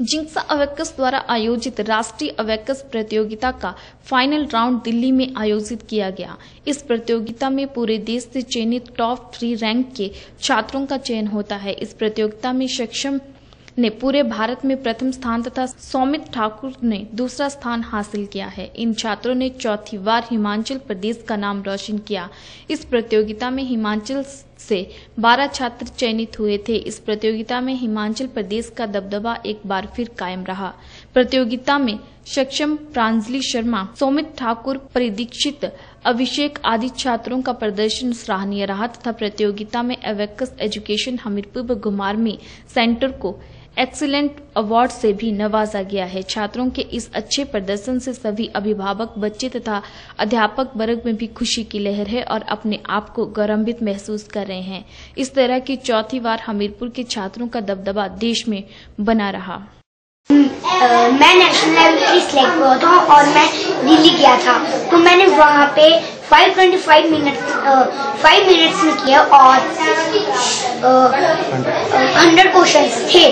जिंक्सा abacus द्वारा आयोजित राष्ट्रीय अवेकस प्रतियोगिता का फाइनल राउंड दिल्ली में आयोजित किया गया। इस प्रतियोगिता में पूरे देश से चयनित टॉप थ्री रैंक के छात्रों का चयन होता है। इस प्रतियोगिता में सक्षम ने पूरे भारत में प्रथम स्थान तथा सौमित ठाकुर ने दूसरा स्थान हासिल किया है। इन छात्रों ने चौथी बार हिमाचल प्रदेश का नाम रोशन किया। इस प्रतियोगिता में हिमाचल से 12 छात्र चयनित हुए थे। इस प्रतियोगिता में हिमाचल प्रदेश का दबदबा एक बार फिर कायम रहा। प्रतियोगिता में सक्षम प्रांजलि शर्मा, सौमित ठाकुर, परिदीक्षित अभिषेक आदि छात्रों का प्रदर्शन सराहनीय रहा तथा प्रतियोगिता में एवेक्स एजुकेशन हमीरपुर व घुमारमी सेंटर को एक्सीलेंट अवार्ड से भी नवाजा गया है। छात्रों के इस अच्छे प्रदर्शन से सभी अभिभावक, बच्चे तथा अध्यापक वर्ग में भी खुशी की लहर है और अपने आप को गौरवित महसूस कर रहे हैं। इस तरह की चौथी बार हमीरपुर के छात्रों का दबदबा देश में बना रहा। मैं नेशनल लेवल की सिलेक्ट हुआ था और मैं दिल्ली गया था। तो मैंने वहाँ पे 525 मिनट फाइव मिनट्स में किया और हंड्रेड क्वेश्चन थे।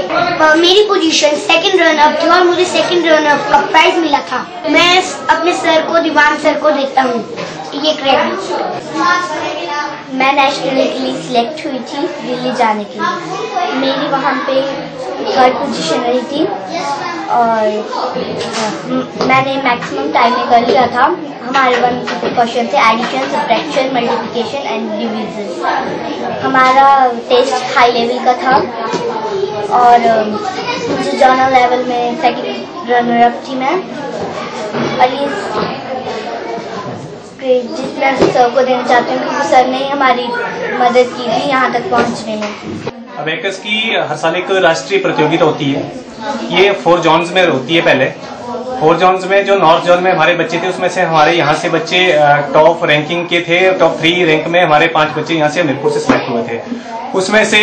मेरी पोजीशन सेकंड रन अप थी और मुझे सेकंड रन अप का प्राइज मिला था। मैं अपने सर को, दीवान सर को देता हूँ। ये क्रेडिट मैं नेशनल के लिए सिलेक्ट हुई थी दिल्ली जाने के लिए। मेरी वहाँ पे थर्ड पोजीशन रही थी और मैंने मैक्सिमम टाइम में कर लिया था। हमारे वन क्वेश्चन थे addition subtraction multiplication and division हमारा टेस्ट हाई लेवल का था और मुझे जर्नल लेवल में सेकंड रनर अप थी मैं। और क्रेडिट मैं सर को देना चाहती हूँ, क्योंकि सर ने हमारी मदद की थी यहाँ तक पहुँचने में। अबेकस की हर साल एक राष्ट्रीय प्रतियोगिता होती है। ये फोर जोन्स में होती है पहले। फोर जोन्स में जो नॉर्थ जोन में हमारे बच्चे थे, उसमें से हमारे यहाँ से बच्चे टॉप रैंकिंग के थे। टॉप थ्री रैंक में हमारे पाँच बच्चे यहाँ से हमीरपुर से सिलेक्ट हुए थे। उसमें से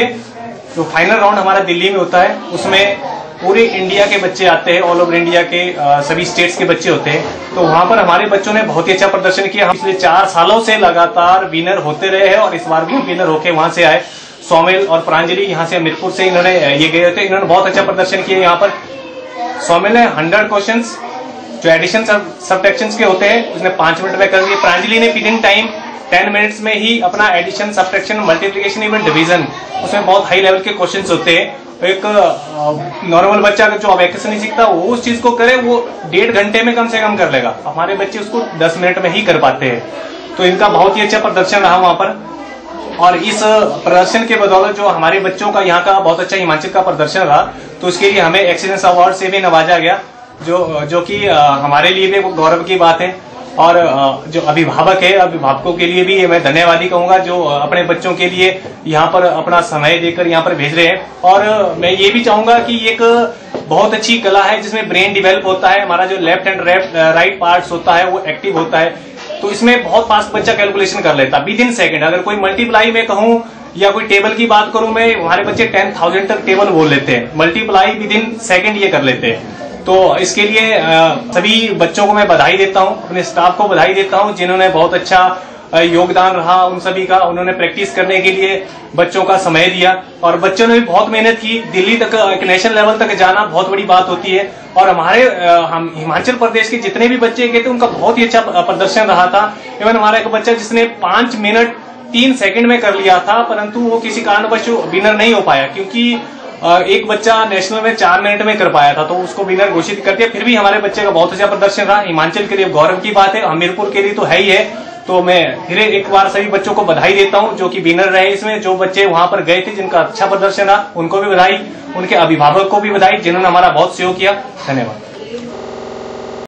जो फाइनल राउंड हमारा दिल्ली में होता है, उसमें पूरे इंडिया के बच्चे आते हैं ऑल ओवर इंडिया के सभी स्टेट्स के बच्चे होते हैं। तो वहाँ पर हमारे बच्चों ने बहुत ही अच्छा प्रदर्शन किया। हम पिछले चार सालों से लगातार विनर होते रहे हैं और इस बार भी विनर होके वहाँ से आए। सोमिल और प्रांजलि यहाँ से मिरपुर से इन्होंने ये गए थे। इन्होंने बहुत अच्छा प्रदर्शन किया यहाँ पर। सोमिल ने हंड्रेड क्वेश्चन जो एडिशन सब्ट्रैक्शन के होते हैं। उसने पाँच मिनट में कर दिए। प्रांजलि ने within time ten minutes में ही अपना addition subtraction multiplication even division उसमें बहुत हाई लेवल के क्वेश्चंस होते हैं। एक नॉर्मल बच्चा जो अब एक्स नहीं सीखता, वो उस चीज़ को करे, वो डेढ़ घंटे में कम से कम कर लेगा। हमारे बच्चे उसको दस मिनट में ही कर पाते हैं। तो इनका बहुत ही अच्छा प्रदर्शन रहा वहाँ पर। और इस प्रदर्शन के बदौलत जो हमारे बच्चों का यहाँ का बहुत अच्छा हिमाचल का प्रदर्शन रहा तो उसके लिए हमें एक्सीलेंस अवार्ड से भी नवाजा गया, जो जो कि हमारे लिए भी गौरव की बात है। और जो अभिभावक है, अभिभावकों के लिए भी मैं धन्यवादी कहूँगा, जो अपने बच्चों के लिए यहाँ पर अपना समय देकर यहाँ पर भेज रहे हैं। और मैं ये भी चाहूँगा कि एक बहुत अच्छी कला है, जिसमें ब्रेन डिवेलप होता है, हमारा जो लेफ़्ट एंड राइट पार्ट होता है, वो एक्टिव होता है तो इसमें बहुत फास्ट बच्चा कैलकुलेशन कर लेता विद इन सेकेंड अगर कोई मल्टीप्लाई में कहूँ, या कोई टेबल की बात करूँ, मैं, हमारे बच्चे टेन थाउज़ेंड तक टेबल बोल लेते हैं मल्टीप्लाई विद इन सेकेंड ये कर लेते हैं। तो इसके लिए सभी बच्चों को मैं बधाई देता हूँ, अपने स्टाफ को बधाई देता हूँ, जिन्होंने बहुत अच्छा योगदान रहा उन सभी का, उन्होंने प्रैक्टिस करने के लिए बच्चों का समय दिया। और बच्चों ने भी बहुत मेहनत की, दिल्ली तक एक नेशनल लेवल तक जाना बहुत बड़ी बात होती है। और हमारे हम हिमाचल प्रदेश के जितने भी बच्चे गए थे उनका बहुत ही अच्छा प्रदर्शन रहा था। इवन हमारा एक बच्चा जिसने पाँच मिनट तीन सेकंड में कर लिया था, परंतु वो किसी कारणवश विनर नहीं हो पाया, क्योंकि एक बच्चा नेशनल में चार मिनट में कर पाया था तो उसको विनर घोषित कर दिया। फिर भी हमारे बच्चे का बहुत अच्छा प्रदर्शन रहा। हिमाचल के लिए गौरव की बात है, हमीरपुर के लिए तो है ही है। तो मैं फिर एक बार सभी बच्चों को बधाई देता हूँ, जो कि विनर रहे इसमें। जो बच्चे वहाँ पर गए थे, जिनका अच्छा प्रदर्शन रहा, उनको भी बधाई, उनके अभिभावक को भी बधाई, जिन्होंने हमारा बहुत सहयोग किया। धन्यवाद।